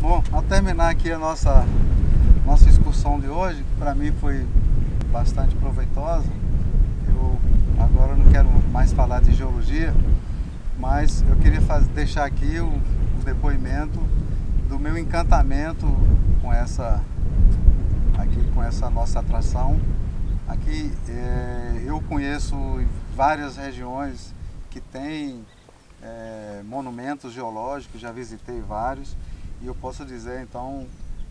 Bom, ao terminar aqui a nossa, nossa excursão de hoje, para mim foi bastante proveitosa. Eu agora não quero mais falar de geologia, mas eu queria fazer, deixar aqui o, o depoimento do meu encantamento com essa, aqui, com essa nossa atração. Aqui é, eu conheço várias regiões que têm é, monumentos geológicos, já visitei vários, e eu posso dizer então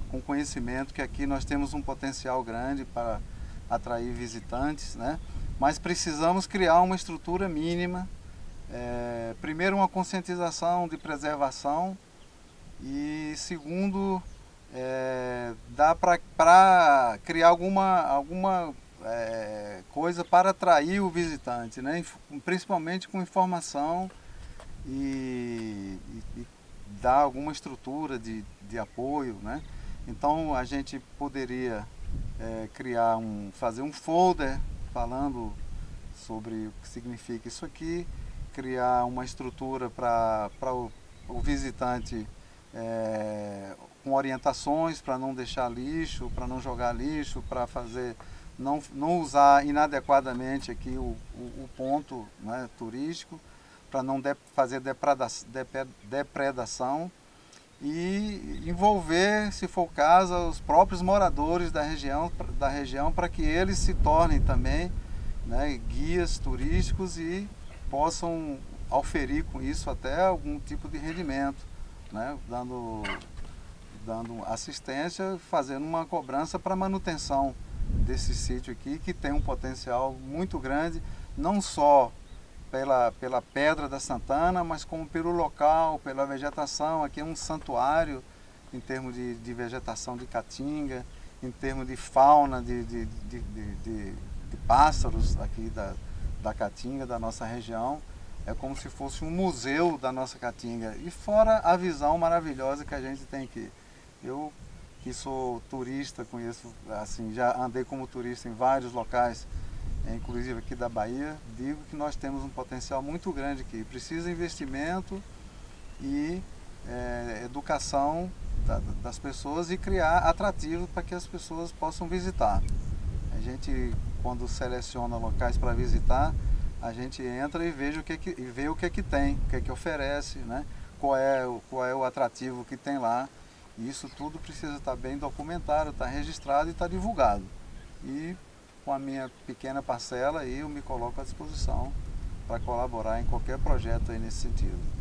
com conhecimento que aqui nós temos um potencial grande para atrair visitantes, né? mas precisamos criar uma estrutura mínima, é, primeiro uma conscientização de preservação e segundo é, dá para criar alguma, alguma é, coisa para atrair o visitante, né? principalmente com informação e, dar alguma estrutura de, de apoio. Né? Então a gente poderia é, criar um, fazer um folder falando sobre o que significa isso aqui, criar uma estrutura para o, o visitante é, com orientações para não deixar lixo, para não jogar lixo, para fazer não, não usar inadequadamente aqui o, o, o ponto né, turístico, para não de, fazer depredação, depredação e envolver, se for o caso, os próprios moradores da região, da região para que eles se tornem também né, guias turísticos e possam auferir com isso até algum tipo de rendimento, né, dando, dando assistência, fazendo uma cobrança para manutenção desse sítio aqui, que tem um potencial muito grande, não só pela, pela Pedra da Santana, mas como pelo local, pela vegetação. Aqui é um santuário em termos de, de vegetação de caatinga, em termos de fauna de, de, de, de, de pássaros aqui da, da caatinga, da nossa região. É como se fosse um museu da nossa caatinga. E fora a visão maravilhosa que a gente tem aqui. Eu que sou turista, conheço, assim, já andei como turista em vários locais inclusive aqui da Bahia, digo que nós temos um potencial muito grande aqui. Precisa investimento e é, educação da, das pessoas e criar atrativo para que as pessoas possam visitar. A gente, quando seleciona locais para visitar, a gente entra e, veja o que, que, e vê o que, que tem, o que, que oferece, né? qual, é, qual é o atrativo que tem lá. Isso tudo precisa estar bem documentado, estar registrado e estar divulgado. E com a minha pequena parcela e eu me coloco à disposição para colaborar em qualquer projeto aí nesse sentido.